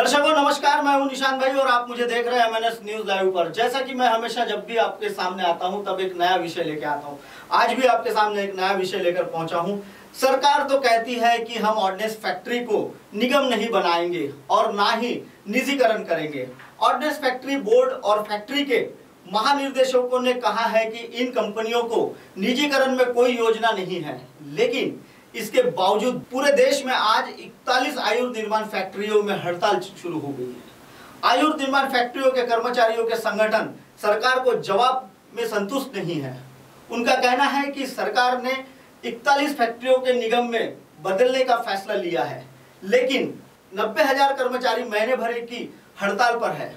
दर्शकों, नमस्कार, मैं हूँ निशान भाई और आप मुझे देख रहे हैं एमएनएस न्यूज़ लाइव पर। जैसा कि मैं हमेशा जब भी आपके सामने आता हूँ, तब एक नया विषय लेके आता हूँ। आज भी आपके सामने एक नया विषय लेकर पहुँचा हूँ। सरकार तो कहती है कि हम ऑर्डिनेंस फैक्ट्री को निगम नहीं बनाएँगे और ना ही निजीकरण करेंगे। ऑर्डिनेंस फैक्ट्री बोर्ड और फैक्ट्री के महानिर्देशकों ने कहा है कि इन कंपनियों को निजीकरण में कोई योजना नहीं है। लेकिन इसके बावजूद पूरे देश में आज 41 आयुर् निर्माण फैक्ट्रियों में हड़ताल शुरू हो गई है। आयुर् निर्माण फैक्ट्रियों के कर्मचारियों के संगठन सरकार को जवाब में संतुष्ट नहीं है। उनका कहना है कि सरकार ने 41 फैक्ट्रियों के निगम में बदलने का फैसला लिया है, लेकिन नब्बे हज़ार कर्मचारी महीने भरे की हड़ताल पर है।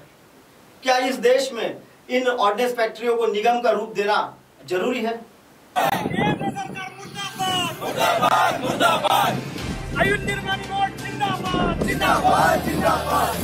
क्या इस देश में इन ऑर्डिनेंस फैक्ट्रियों को निगम का रूप देना ज़रूरी है केंद्र सरकार मुर्दाबाद आयुष निर्माण बोर्ड जिंदाबाद। जिंदाबाद जिंदाबाद।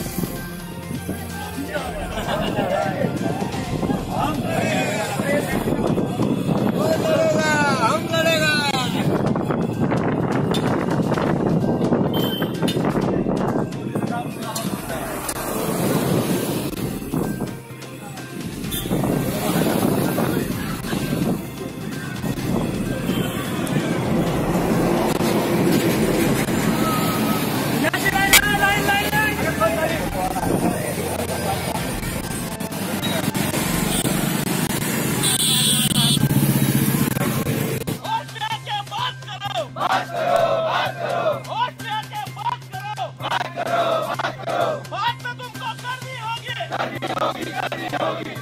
होगी।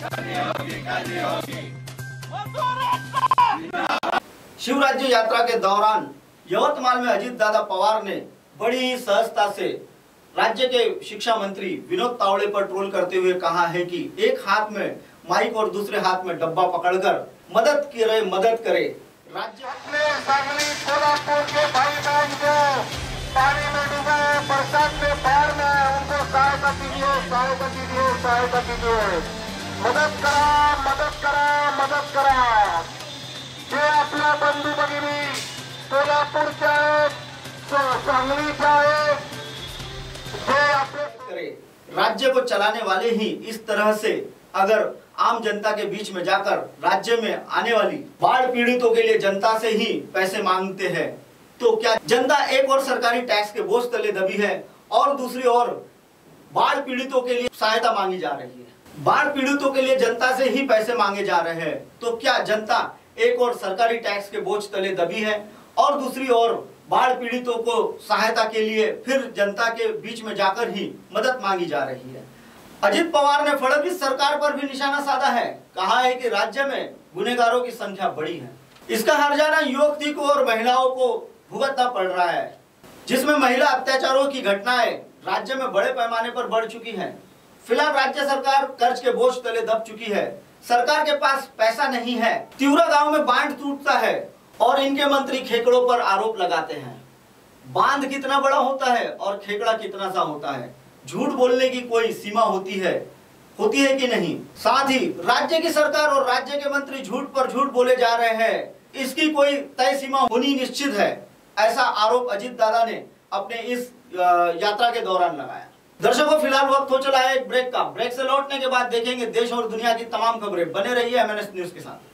करनी करनी शिवराज्य यात्रा के दौरान यवतमाल में अजीत दादा पवार ने बड़ी ही सहजता से राज्य के शिक्षा मंत्री विनोद तावड़े पर ट्रोल करते हुए कहा है कि एक हाथ में माइक और दूसरे हाथ में डब्बा पकड़कर मदद करे मदद करे। राज्य अपने सांगली कोल्हापुर के भाई सहायता कीजिए मदत करा मदत करा मदत करा. जे आपल्या बंधू भगिनी कोल्हापूरच्या स- सांगलीच्या करे, राज्य को चलाने वाले ही इस तरह से अगर आम जनता के बीच में जाकर राज्य में आने वाली बाढ़ पीड़ितों के लिए जनता से ही पैसे मांगते हैं तो क्या जनता एक और सरकारी टैक्स के बोझ तले दबी है और दूसरी ओर बाढ़ पीड़ितों के लिए सहायता मांगी जा रही है। बाढ़ पीड़ितों के लिए जनता से ही पैसे मांगे जा रहे हैं। तो क्या जनता एक और सरकारी टैक्स के बोझ तले दबी है? और दूसरी ओर, बाढ़ पीड़ितों को सहायता के लिए फिर जनता के बीच में जाकर ही मदद मांगी जा रही है। अजित पवार ने फडणवीस सरकार पर भी निशाना साधा है। कहा है कि राज्य में गुनेगारों की संख्या बड़ी है। इसका हर्जाना युवती को और महिलाओं को भुगतना पड़ रहा है, जिसमें महिला अत्याचारों की घटनाएँ राज्य में बड़े पैमाने पर बढ़ चुकी है। फ़िलहाल राज्य सरकार कर्ज के बोझ तले दब चुकी है। सरकार के पास पैसा नहीं है। तिवरा गाँव में बाँध टूटता है और इनके मंत्री खेकड़ों पर आरोप लगाते हैं। बाँध कितना बड़ा होता है और खेकड़ा कितना सा होता है, झूठ बोलने की कोई सीमा होती है होती है कि नहीं? साथ ही राज्य की सरकार और राज्य के मंत्री झूठ पर झूठ बोले जा रहे हैं। इसकी कोई तय सीमा होनी निश्चित है, ऐसा आरोप अजीत दादा ने अपने इस यात्रा के दौरान लगाया। दर्शकों, फ़िलहाल वक्त हो चला है एक ब्रेक का। ब्रेक से लौटने के बाद देखेंगे देश और दुनिया की तमाम खबरें। बने रही रहिए एमएनएस न्यूज़ के साथ।